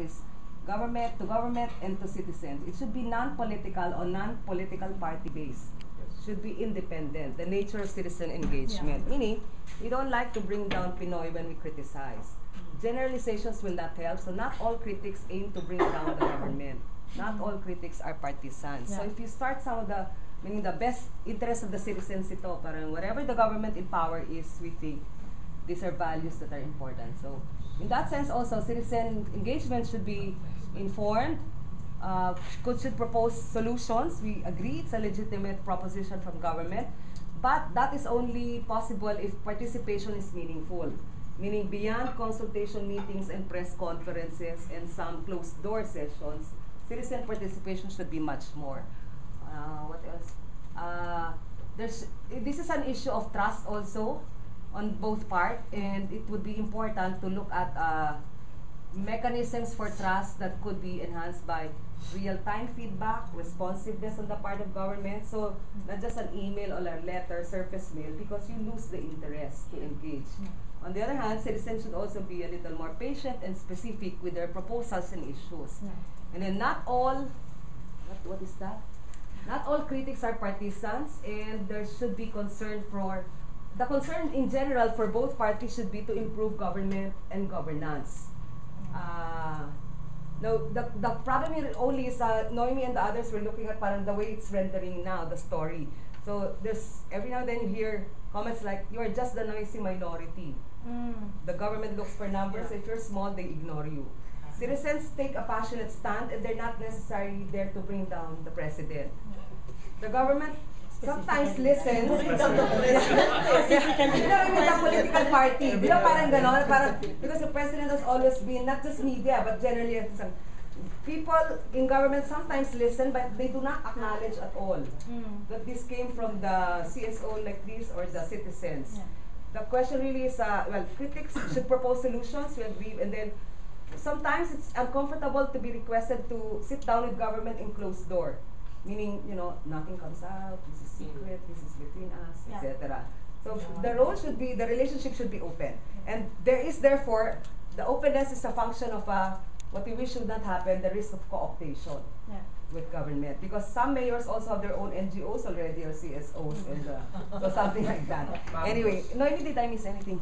is government to government and to citizens. It should be non-political or non-political party based. Should be independent. The nature of citizen engagement. Meaning, we don't like to bring down Pinoy when we criticize. Generalizations will not help. So not all critics aim to bring down the government. Not all critics are partisans. So if you start some of the meaning the best interest of the citizens ito, parang whatever the government in power is, we think these are values that are important. So, in that sense, also citizen engagement should be informed. Uh, could should propose solutions. We agree it's a legitimate proposition from government, but that is only possible if participation is meaningful. Meaning beyond consultation meetings and press conferences and some closed door sessions, citizen participation should be much more. Uh, what else? Uh, there's this is an issue of trust also on both part, and it would be important to look at uh, mechanisms for trust that could be enhanced by real-time feedback, responsiveness on the part of government. So not just an email or a letter, surface mail, because you lose the interest to engage. On the other hand, citizens should also be a little more patient and specific with their proposals and issues. And then not all, what, what is that? Not all critics are partisans, and there should be concern for, the concern in general for both parties should be to improve government and governance. Uh, no, the, the problem here only is uh, Noemi and the others were looking at parang the way it's rendering now, the story. So there's, every now and then you hear comments like, you are just the noisy minority. Mm. The government looks for numbers. If you're small, they ignore you. Citizens take a passionate stand, and they're not necessarily there to bring down the president. The government sometimes. You know, with the political party. Ba parang ganon? Parang, because the president has always been, not just media, but generally, some, people in government sometimes listen, but they do not acknowledge at all Mm. that this came from the CSO like this or the citizens. Yeah. The question really is, uh, well, critics should propose solutions, we agree, and then sometimes it's uncomfortable to be requested to sit down with government in closed door. Meaning, you know, nothing comes out, this is secret, this is between us, Yeah. etc. So the role should be, the relationship should be open. And there is therefore, the openness is a function of uh, what we wish should not happen, the risk of co-optation Yeah. with government because some mayors also have their own NGOs already or CSOs and uh, so something like that. Anyway, Noemi, did I miss anything?